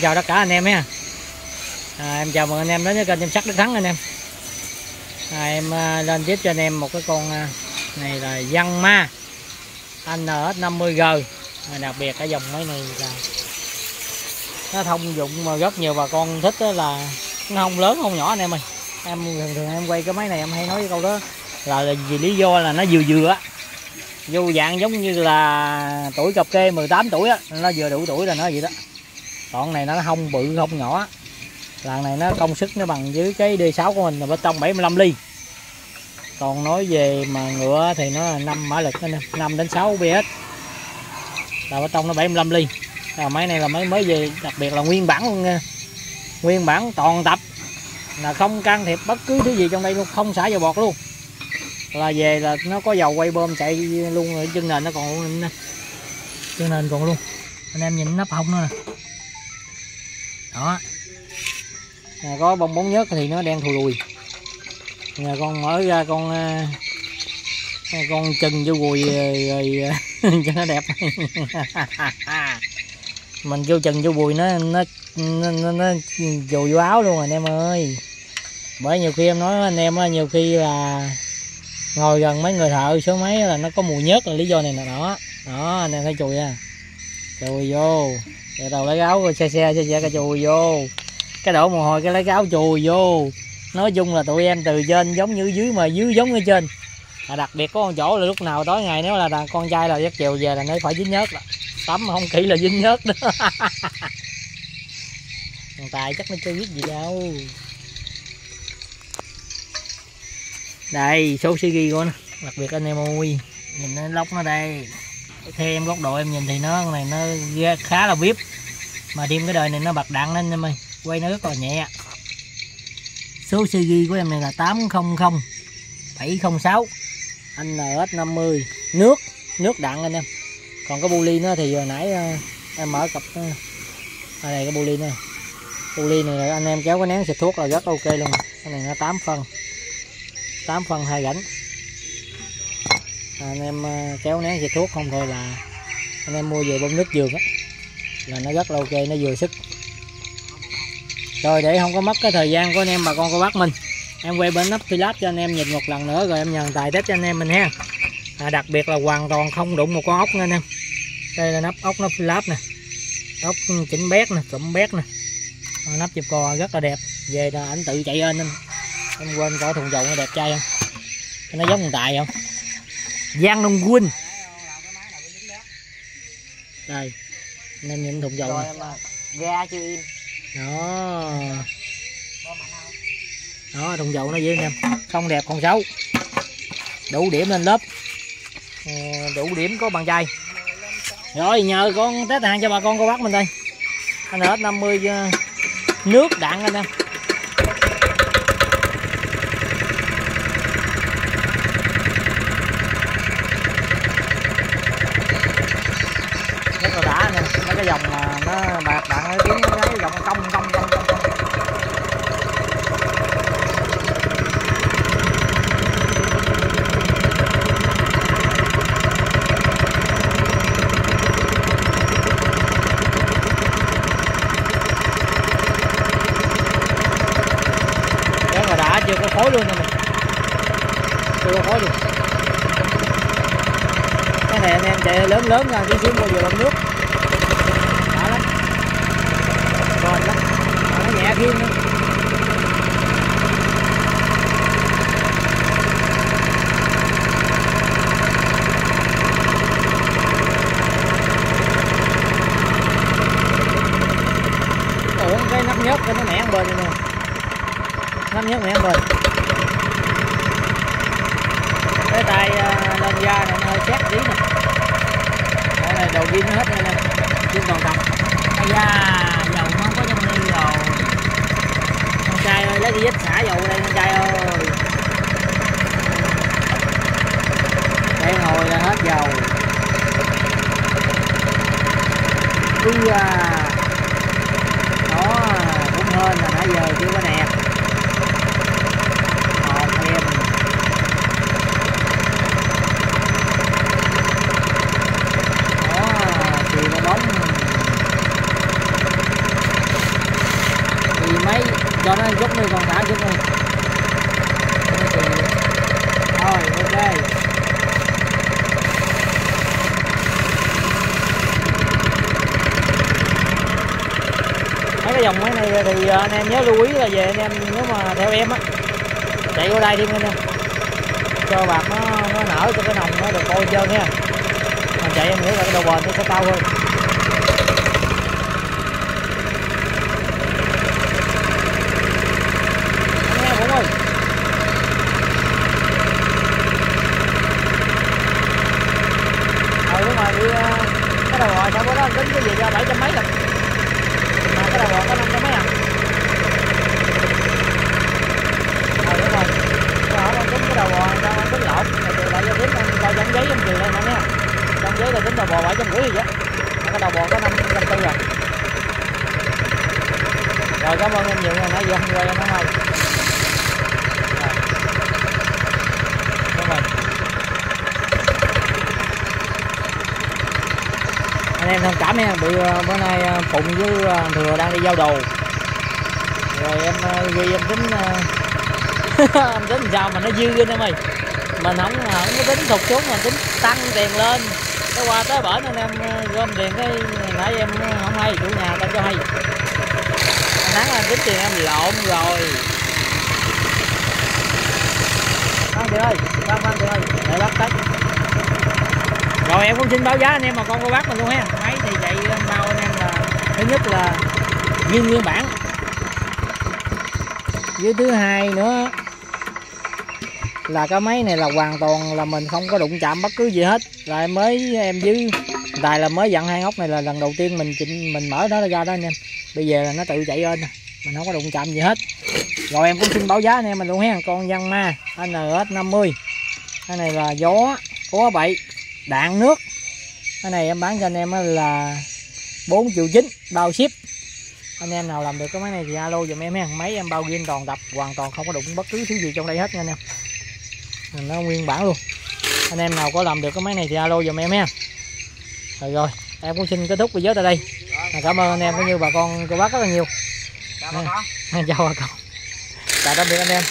chào tất cả anh em ha à, em chào mừng anh em đến với kênh em sắc đức thắng anh em. À, em à, lên tiếp cho anh em một cái con à, này là văn ma. Anh NS 50G à, đặc biệt cái dòng máy này là nó thông dụng mà rất nhiều bà con thích đó là nó không lớn không nhỏ anh em ơi. Em thường thường em quay cái máy này em hay nói cái câu đó là, là vì lý do là nó vừa vừa á. Vô dạng giống như là tuổi cặp kê 18 tuổi á nó vừa đủ tuổi là nó vậy đó còn này nó không bự không nhỏ. Lần này nó công sức, nó bằng với cái D6 của mình là bên trong 75 ly. Còn nói về mà ngựa thì nó là 5 mã lực 5 đến 6 PS là bên trong nó 75 ly. Là máy này là máy mới về, đặc biệt là nguyên bản luôn nha. Nguyên bản toàn tập. Là không can thiệp bất cứ thứ gì trong đây luôn, không xả dầu bọt luôn. Là về là nó có dầu quay bơm chạy luôn rồi, chân nền nó còn luôn chân nền còn luôn. Anh em nhìn nắp hông nữa nè đó. Nhà có bông bóng nhớt thì nó đen thù lùi. Nhà con mở ra con ờ, con chân vô gùi ờ, rồi ờ, cho nó đẹp. Mình vô chừng vô bùi nó nó nó, nó, nó vô áo luôn rồi anh em ơi. Bởi nhiều khi em nói anh em nhiều khi là ngồi gần mấy người thợ số mấy là nó có mùi nhớt là lý do này nè đó đó anh em thấy chùi à chùi vô rồi đầu lấy áo rồi xe xe xe xe cái chùi vô. Cái đổ mồ hôi cái lấy áo chùi vô. Nói chung là tụi em từ trên giống như dưới mà dưới giống như trên. À, đặc biệt có con chỗ là lúc nào tối ngày nếu là con trai là giấc chiều về là nó phải dính nhớt là tắm không kỹ là dính nhớt đó. Thằng tài chắc nó chưa biết gì đâu. Đây số ghi của nó. Đặc biệt anh em ơi nhìn nó lóc nó đây theo em góc độ em nhìn thì nó này nó khá là vip mà thêm cái đời này nó bạc đặng lên em ơi. Quay nó rất là nhẹ. Số CG của em này là 800 706 anh NS50 nước nước đặng anh em. Còn cái bu ly nó thì hồi nãy ờ, em mở cặp ờ, ở đây cái bu ly này bu ly này anh em kéo cái nén xịt thuốc là rất ok luôn. Cái này nó 8 phân. 8 phân hai rãnh. À, anh em à, kéo nén xịt thuốc không thôi là anh em mua về bơm nước giường á. Là nó rất là ok nó vừa sức. Rồi để không có mất cái thời gian của anh em bà con cô bác mình. Em quay bên nắp lắp cho anh em nhìn một lần nữa rồi em nhận tài test cho anh em mình ha. À, đặc biệt là hoàn toàn không đụng một con ốc nha anh em. Đây là nắp ốc nó lắp nè. Ốc chỉnh bét nè cụm bét nè. À, nắp chụp cò rất là đẹp. Về là ảnh tự chạy lên em. Em quên có thùng dầu nó đẹp trai không? Nó giống thằng tài không? Giang nông quân. Đây. Nên nhìn thùng dầu này. ga chưa im? Đó. Đó thùng dầu nó vậy anh em không đẹp còn xấu. Đủ điểm lên lớp. Ờ, đủ điểm có bằng chai. Rồi nhờ con test hàng cho bà con cô bác mình đây. Anh hết 50 uh, nước đạn anh em rất là đã anh em mấy cái dòng mà nó bạc đạn nó tiếng nó cái dòng cong cong cong cong cong rất là đã chưa có khói luôn nè mình. Chưa có khói luôn. Cái này anh em chạy lớn lớn nha chứ xíu mua vừa bơm nước. Đã lắm còn lắm nó nhẹ khiên nữa ủa cái nắp nhớt cái nó nẻ bên đi nè nắp nhớt nẻ bên cái tay uh, lên da nó hơi xét tí nè. Cái này đầu nó hết nha nè. Pin còn tập. Ai da dầu nó không có trong ly rồi. Con trai ơi lấy cái vết xả dầu đây con trai ơi. Đây hồi là hết dầu. Ui à đó cũng hên là nãy giờ chưa có nè còn em đó thì nó bóng cho nó giúp đi còn thả giúp đi rồi ok mấy cái dòng máy này thì ờ, anh em nhớ lưu ý là về anh em nếu mà theo em á, chạy qua đây đi anh em cho bạc nó nó nở cho cái nòng nó được coi trơn nha. Mình chạy em nghĩ là cái đầu bền nó sẽ cao hơn Anh nghe Phụng ơi ừ đúng rồi đi ờ, cái đầu bò sao có đó tính cái gì ra bảy trăm mấy lần? Mà cái đầu bò có năm trăm mấy à? Rồi đúng rồi. Cái họ đang tính, cái đầu bò sao đang tính lộn. Rồi từ lại cho tính em coi trong giấy em trừ đây nè nha. Trong giấy là tính đầu bò bảy trăm rưỡi gì vậy. Mà cái đầu bò có năm trăm tư à. Rồi, cảm ơn em nhiều nha. Nãy giờ không quay em nói thôi Rồi. Đúng rồi anh em thông cảm nha. Bữa ờ, bữa nay ờ, phụng với ờ, thừa đang đi giao đồ. Rồi em ghi em tính em tính làm sao mà nó dư lên em ơi mình không không có tính thục xuống mà tính tăng tiền lên. Cái qua tới bển anh em gom tiền cái nãy em không hay chủ nhà tao cho hay. Nắng là tính tiền em lộn rồi. Phan Thị ơi, Phan Phan Thị ơi, để bắt tách rồi em cũng xin báo giá anh em mà con cô bác mình luôn ha. Máy thì chạy bao anh em là Thứ nhất là nguyên nguyên bản. Với thứ hai nữa Là cái máy này là hoàn toàn là mình không có đụng chạm bất cứ gì hết. Là em mới em dưới Tài là mới dặn hai ốc này là lần đầu tiên mình chỉnh, mình mở nó ra đó anh em. Bây giờ là nó tự chạy lên Mình không có đụng chạm gì hết. Rồi em cũng xin báo giá anh em mình luôn ha. Con văn ma NS50 cái này là gió có bậy đạn nước. Cái này em bán cho anh em là 4 triệu chín bao ship. Anh em nào làm được cái máy này thì alo giùm em ha. Máy em bao game toàn tập hoàn toàn không có đụng bất cứ thứ gì trong đây hết nha anh em. Nó nguyên bản luôn. Anh em nào có làm được cái máy này thì alo giùm em ha. Rồi rồi em cũng xin kết thúc video tại đây. Cảm ơn anh em cũng như bà con cô bác rất là nhiều. Chào bà con. chào bà con. Chào tạm biệt anh em